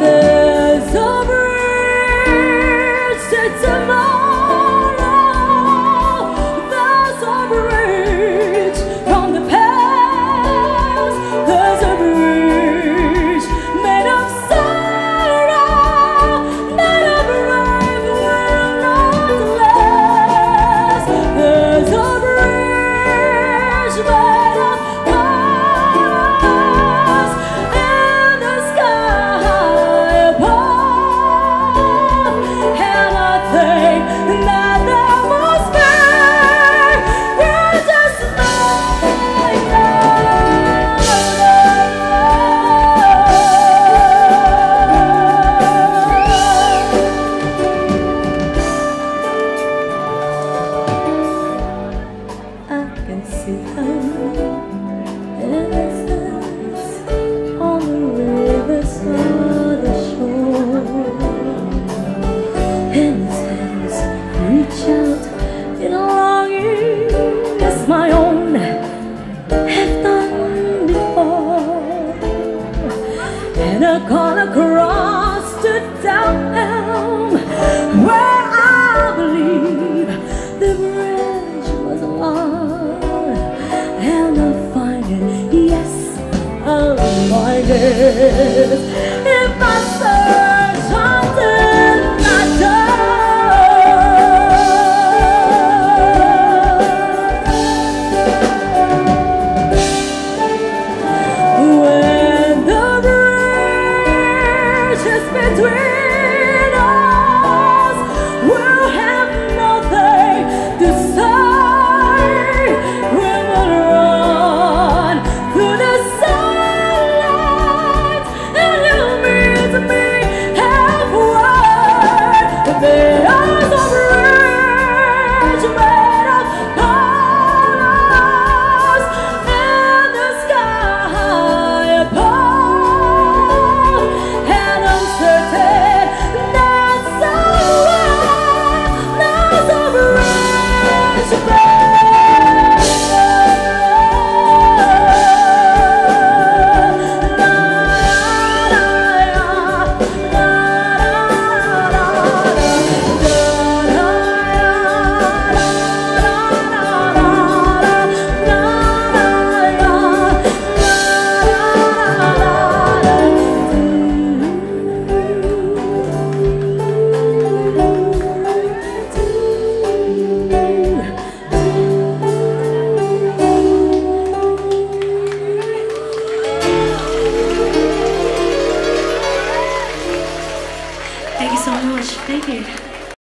There's a bridge to tomorrow. And I'll find Okay.